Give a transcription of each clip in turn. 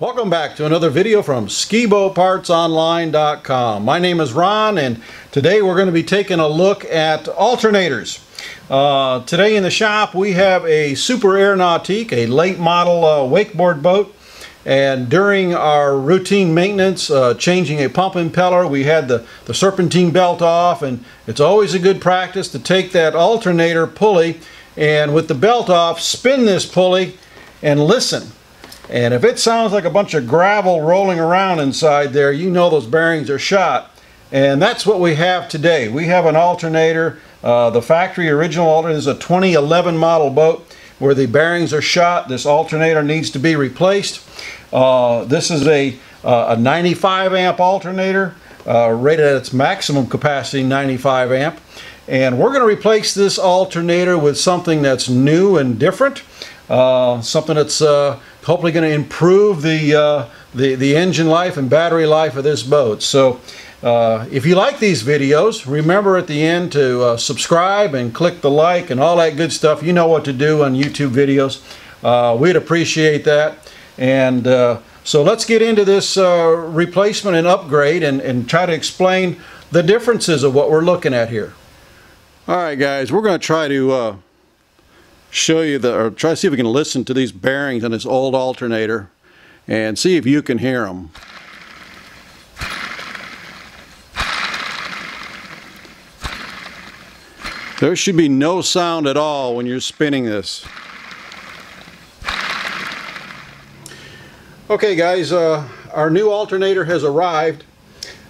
Welcome back to another video from SkiBoatPartsOnline.com. My name is Ron and today we're going to be taking a look at alternators. Uh, today in the shop we have a Super Air Nautique, a late model uh, wakeboard boat and during our routine maintenance uh, changing a pump impeller we had the, the serpentine belt off and it's always a good practice to take that alternator pulley and with the belt off spin this pulley and listen and if it sounds like a bunch of gravel rolling around inside there, you know those bearings are shot. And that's what we have today. We have an alternator. Uh, the factory original alternator is a 2011 model boat where the bearings are shot. This alternator needs to be replaced. Uh, this is a, uh, a 95 amp alternator uh, rated at its maximum capacity 95 amp. And we're going to replace this alternator with something that's new and different. Uh, something that's uh, hopefully going to improve the, uh, the, the engine life and battery life of this boat. So uh, if you like these videos, remember at the end to uh, subscribe and click the like and all that good stuff. You know what to do on YouTube videos. Uh, we'd appreciate that. And so let's get into this replacement and upgrade and, and try to explain the differences of what we're looking at here. All right, guys, we're going to try to show you the, or try to see if we can listen to these bearings on this old alternator and see if you can hear them. There should be no sound at all when you're spinning this. Okay guys, uh, our new alternator has arrived.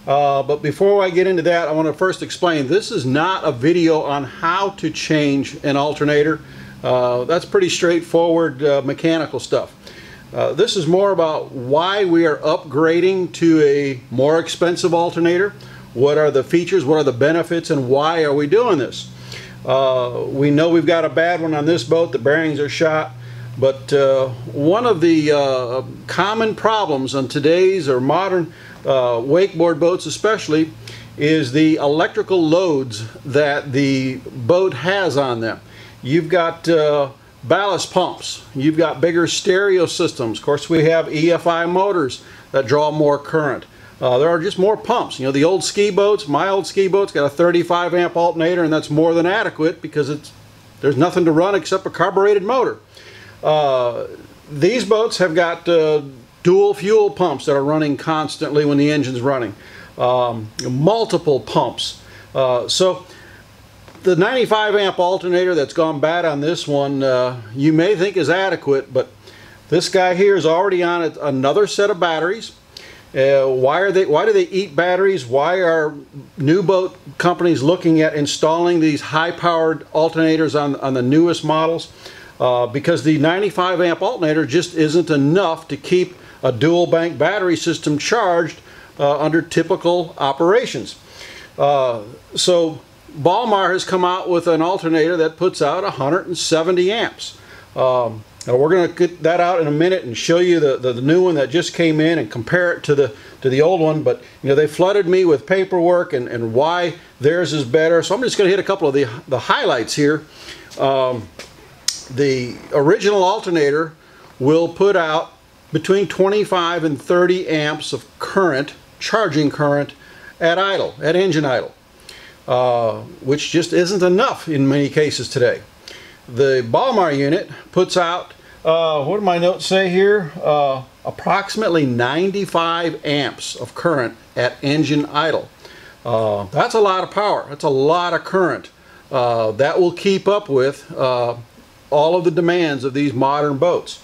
Uh, but before I get into that, I want to first explain this is not a video on how to change an alternator. Uh, that's pretty straightforward uh, mechanical stuff. Uh, this is more about why we are upgrading to a more expensive alternator. What are the features, what are the benefits, and why are we doing this? Uh, we know we've got a bad one on this boat, the bearings are shot, but uh, one of the uh, common problems on today's or modern wakeboard boats especially is the electrical loads that the boat has on them. You've got uh, ballast pumps. You've got bigger stereo systems. Of course, we have EFI motors that draw more current. Uh, there are just more pumps. You know, the old ski boats, my old ski boat's got a 35 amp alternator and that's more than adequate because it's there's nothing to run except a carbureted motor. Uh, these boats have got uh, dual fuel pumps that are running constantly when the engine's running. Um, multiple pumps. Uh, so the 95 amp alternator that's gone bad on this one uh, you may think is adequate but this guy here is already on another set of batteries. Uh, why are they why do they eat batteries? Why are new boat companies looking at installing these high powered alternators on, on the newest models? Uh, because the 95 amp alternator just isn't enough to keep a dual bank battery system charged uh, under typical operations. Uh, so Balmar has come out with an alternator that puts out 170 amps. Um, we're going to get that out in a minute and show you the, the, the, new one that just came in and compare it to the to the old one. But you know they flooded me with paperwork and, and why theirs is better. So I'm just going to hit a couple of the, the highlights here. Um, the original alternator will put out between 25 and 30 amps of current, charging current, at idle, at engine idle. Uh, which just isn't enough in many cases today. The Balmar unit puts out, uh, what do my notes say here? Uh, approximately 95 amps of current at engine idle. Uh, that's a lot of power. That's a lot of current. Uh, that will keep up with all of the demands of these modern boats.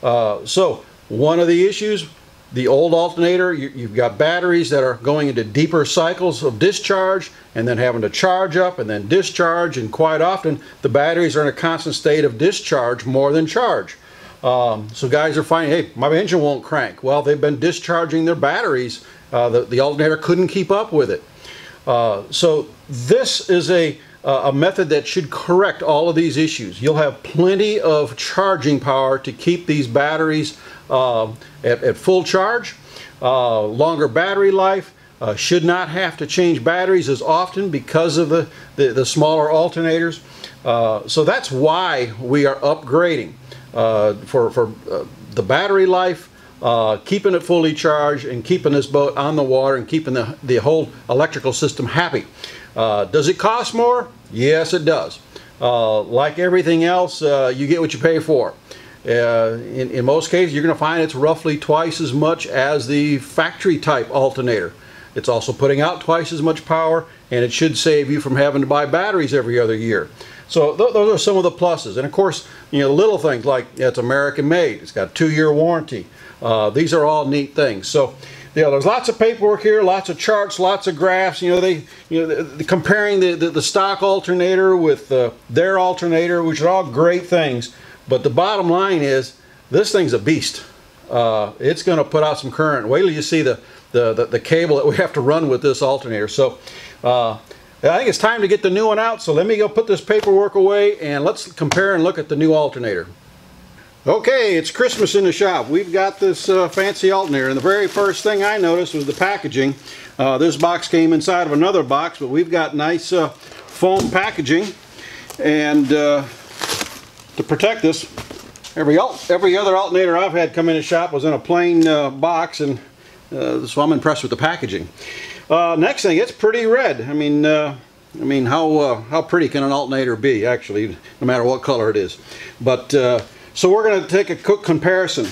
so one of the issues the old alternator, you, have got batteries that are going into deeper cycles of discharge and then having to charge up and then discharge and quite often the batteries are in a constant state of discharge more than charge. Um, so guys are finding, hey, my engine won't crank. Well, they've been discharging their batteries. Uh, the, the, alternator couldn't keep up with it. Uh, so this is a, a method that should correct all of these issues. You'll have plenty of charging power to keep these batteries uh, at, at, full charge, uh, longer battery life, uh, should not have to change batteries as often because of the, the, the smaller alternators. Uh, so that's why we are upgrading uh, for, for uh, the battery life, uh, keeping it fully charged and keeping this boat on the water and keeping the, the whole electrical system happy. Uh, does it cost more? Yes, it does. Uh, like everything else, uh, you get what you pay for. Uh, in, in most cases, you're going to find it's roughly twice as much as the factory type alternator. It's also putting out twice as much power and it should save you from having to buy batteries every other year. So th those are some of the pluses. And of course, you know, little things like it's American made. It's got a two-year warranty. Uh, these are all neat things. So, you know, there's lots of paperwork here, lots of charts, lots of graphs. You know, they, you know, the, the, comparing the, the, the, stock alternator with uh, their alternator, which are all great things. But the bottom line is, this thing's a beast. Uh, it's going to put out some current. Wait till you see the, the, the, the, cable that we have to run with this alternator. So uh, I think it's time to get the new one out. So let me go put this paperwork away and let's compare and look at the new alternator. Okay, it's Christmas in the shop. We've got this uh, fancy alternator and the very first thing I noticed was the packaging. Uh, this box came inside of another box, but we've got nice uh, foam packaging and uh, to protect this. Every, every other alternator I've had come in the shop was in a plain uh, box and uh, so I'm impressed with the packaging. Next thing, it's pretty red. I mean, I mean, how how pretty can an alternator be? Actually, no matter what color it is. But so we're going to take a quick comparison.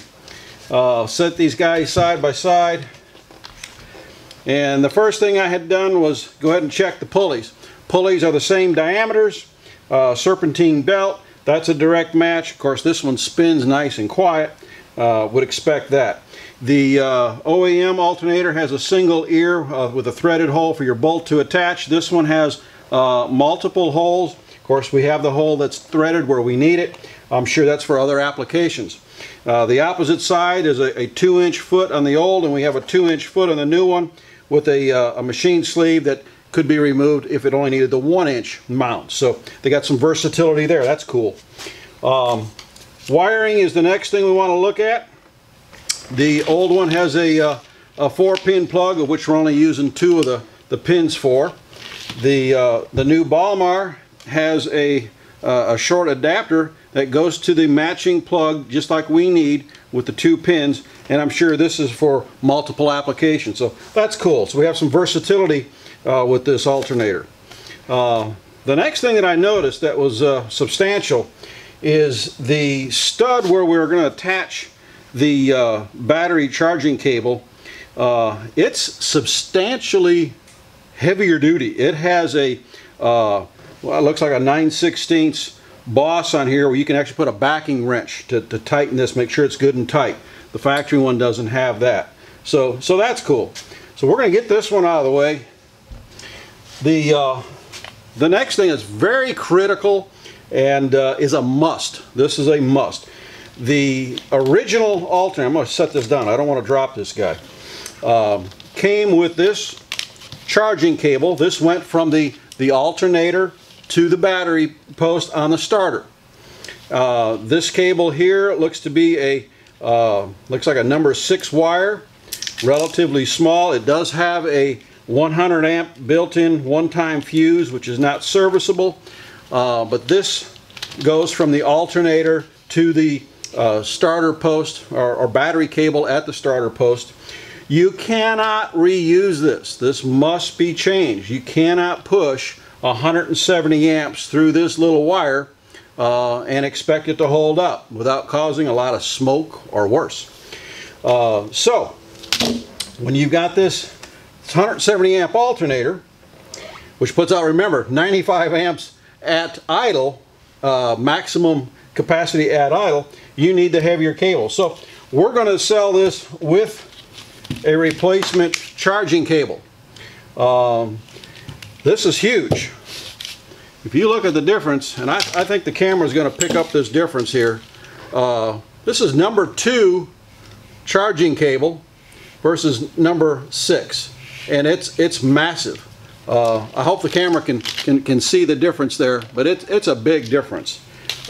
set these guys side by side. And the first thing I had done was go ahead and check the pulleys. Pulleys are the same diameters, serpentine belt. That's a direct match. Of course, this one spins nice and quiet. would expect that. The uh, OEM alternator has a single ear uh, with a threaded hole for your bolt to attach. This one has uh, multiple holes. Course, we have the hole that's threaded where we need it. I'm sure that's for other applications. Uh, the opposite side is a, a, two inch foot on the old and we have a two inch foot on the new one with a, uh, a machine sleeve that could be removed if it only needed the one inch mount. So they got some versatility there. That's cool. Um, wiring is the next thing we want to look at. The old one has a, uh, a four pin plug of which we're only using two of the, the pins for. The, uh, the new Balmar has a, uh, a short adapter that goes to the matching plug just like we need with the two pins and I'm sure this is for multiple applications so that's cool so we have some versatility uh, with this alternator. Uh, the next thing that I noticed that was uh, substantial is the stud where we're going to attach the uh, battery charging cable, uh, it's substantially heavier duty. It has a, uh, well, it looks like a 9 16 boss on here where you can actually put a backing wrench to, to tighten this, make sure it's good and tight. The factory one doesn't have that. So, so that's cool. So we're going to get this one out of the way. The, uh, the next thing is very critical and uh, is a must. This is a must. The original alternator, I'm going to set this down, I don't want to drop this guy, um, came with this charging cable. This went from the, the alternator to the battery post on the starter. Uh, this cable here looks to be a uh, looks like a number six wire relatively small it does have a 100 amp built-in one-time fuse which is not serviceable uh, but this goes from the alternator to the uh, starter post or, or battery cable at the starter post. You cannot reuse this. This must be changed. You cannot push 170 amps through this little wire uh, and expect it to hold up without causing a lot of smoke or worse. Uh, so, when you've got this 170 amp alternator, which puts out, remember, 95 amps at idle, uh, maximum capacity at idle, you need the heavier cable. So we're going to sell this with a replacement charging cable. Um, this is huge. If you look at the difference, and I, I think the camera is going to pick up this difference here. Uh, this is number two charging cable versus number six. And it's it's massive. Uh, I hope the camera can, can, can see the difference there, but it, it's a big difference.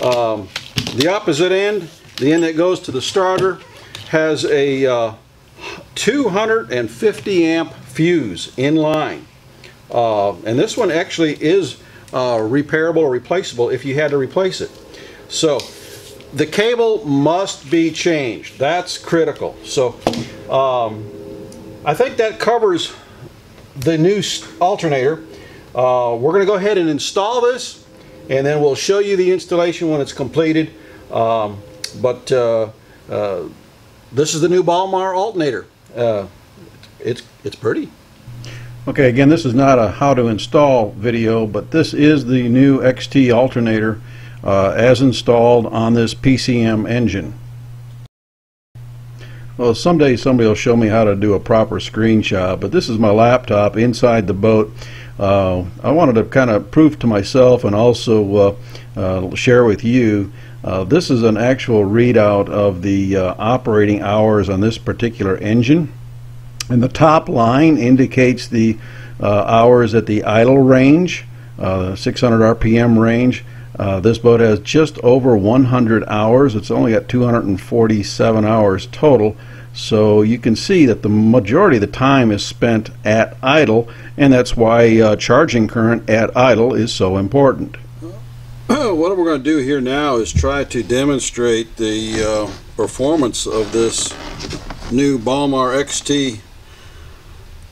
Um, the opposite end the end that goes to the starter has a uh, 250 amp fuse in line. Uh, and this one actually is uh, repairable or replaceable if you had to replace it. So the cable must be changed. That's critical. So um, I think that covers the new alternator. Uh, we're going to go ahead and install this and then we'll show you the installation when it's completed. Um, but uh, uh, this is the new Balmar alternator. Uh, it's, it's pretty. Okay, again, this is not a how to install video, but this is the new XT alternator uh, as installed on this PCM engine. Well, someday somebody will show me how to do a proper screenshot, but this is my laptop inside the boat. Uh, I wanted to kind of prove to myself and also uh, uh share with you. Uh, this is an actual readout of the uh, operating hours on this particular engine. And the top line indicates the hours at the idle range, 600 RPM range. Uh, this boat has just over 100 hours. It's only got 247 hours total. So you can see that the majority of the time is spent at idle, and that's why uh, charging current at idle is so important. what we're going to do here now is try to demonstrate the uh, performance of this new Balmar XT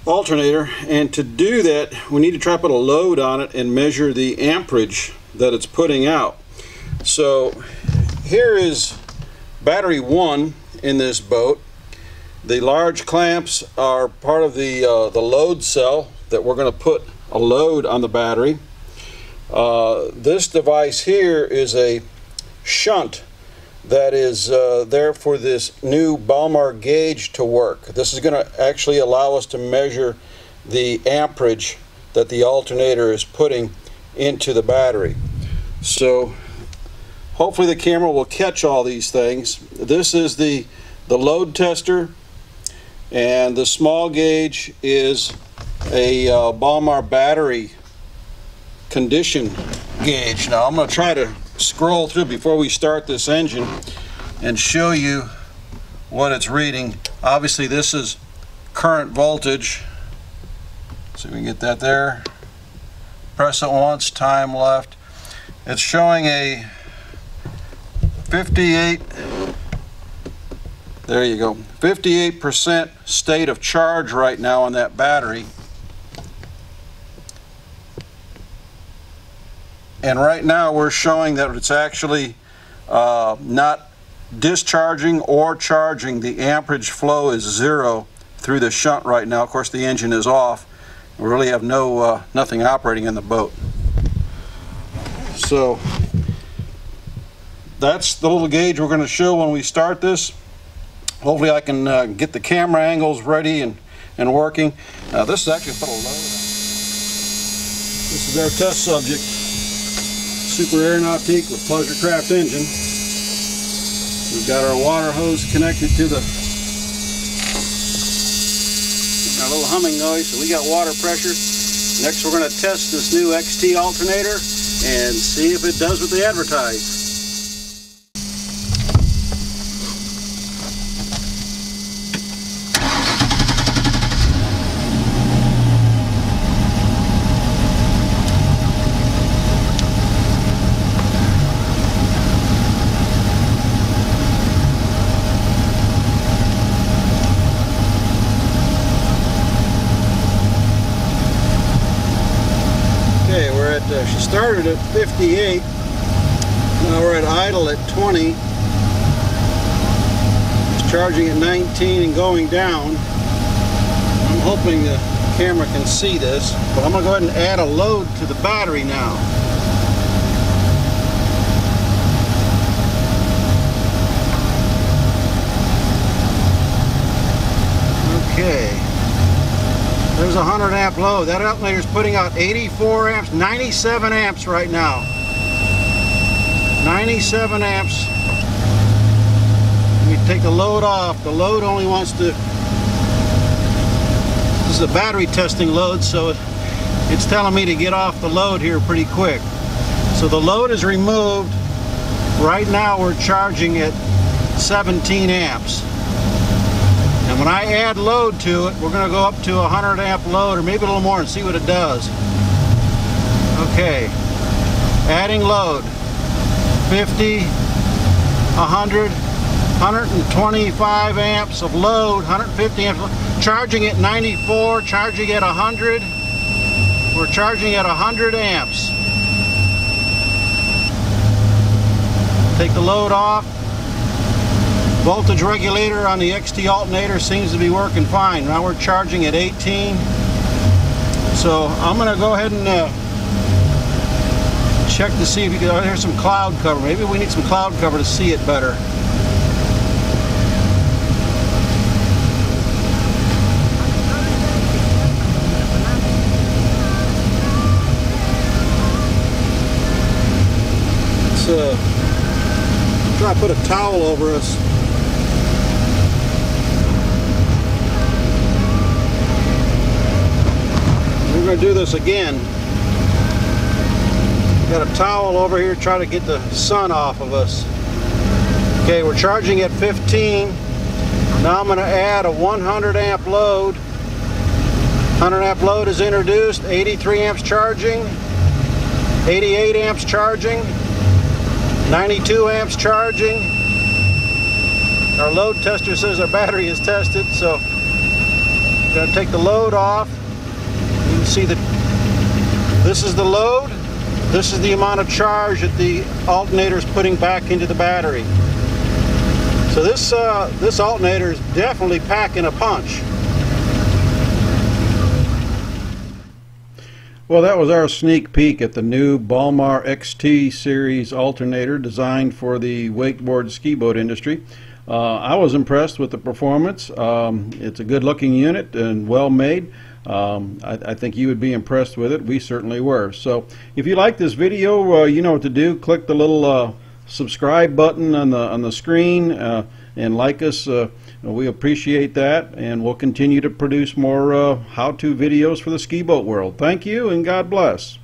alternator and to do that we need to try put a load on it and measure the amperage that it's putting out. So here is battery one in this boat. The large clamps are part of the, uh, the load cell that we're going to put a load on the battery. Uh, this device here is a shunt that is uh, there for this new Balmar gauge to work. This is going to actually allow us to measure the amperage that the alternator is putting into the battery. So hopefully the camera will catch all these things. This is the, the load tester and the small gauge is a uh, Balmar battery condition gauge. Now I'm going to try to scroll through before we start this engine and show you what it's reading. Obviously this is current voltage. So we can get that there. Press it once, time left. It's showing a 58, there you go, 58% state of charge right now on that battery. And right now we're showing that it's actually uh, not discharging or charging. The amperage flow is zero through the shunt right now. Of course the engine is off. We really have no uh, nothing operating in the boat. So that's the little gauge we're going to show when we start this. Hopefully I can uh, get the camera angles ready and, and working. Uh, this is actually put a load. This is our test subject. Super Air Nautique with Pleasure Craft engine. We've got our water hose connected to the our little humming noise, so we got water pressure. Next we're going to test this new XT alternator and see if it does what they advertise. Started at 58. Now we're at idle at 20. It's charging at 19 and going down. I'm hoping the camera can see this, but I'm to go ahead and add a load to the battery now. Okay. There's a 100 amp load. That alternator is putting out 84 amps, 97 amps right now. 97 amps. Me take the load off. The load only wants to... This is a battery testing load, so it, it's telling me to get off the load here pretty quick. So the load is removed. Right now we're charging at 17 amps. And when I add load to it, we're going to go up to a 100 amp load or maybe a little more and see what it does. Okay, adding load, 50, 100, 125 amps of load, 150 amps, charging at 94, charging at 100. We're charging at 100 amps. Take the load off. Voltage regulator on the XT alternator seems to be working fine. Now we're charging at 18. So I'm going to go ahead and uh, check to see if you can, oh, here's some cloud cover. Maybe we need some cloud cover to see it better. Let's uh, try to put a towel over us. Going to do this again. Got a towel over here, try to get the sun off of us. Okay, we're charging at 15. Now I'm going to add a 100 amp load. 100 amp load is introduced, 83 amps charging, 88 amps charging, 92 amps charging. Our load tester says our battery is tested, so I'm going to take the load off. See that this is the load. This is the amount of charge that the alternator is putting back into the battery. So this uh, this alternator is definitely packing a punch. Well, that was our sneak peek at the new Balmar XT series alternator designed for the wakeboard ski boat industry. Uh, I was impressed with the performance. Um, it's a good looking unit and well made. Um, I, I, think you would be impressed with it. We certainly were. So if you like this video, uh, you know what to do. Click the little uh, subscribe button on the on the screen uh, and like us. Uh, we appreciate that, and we'll continue to produce more uh, how-to videos for the ski boat world. Thank you, and God bless.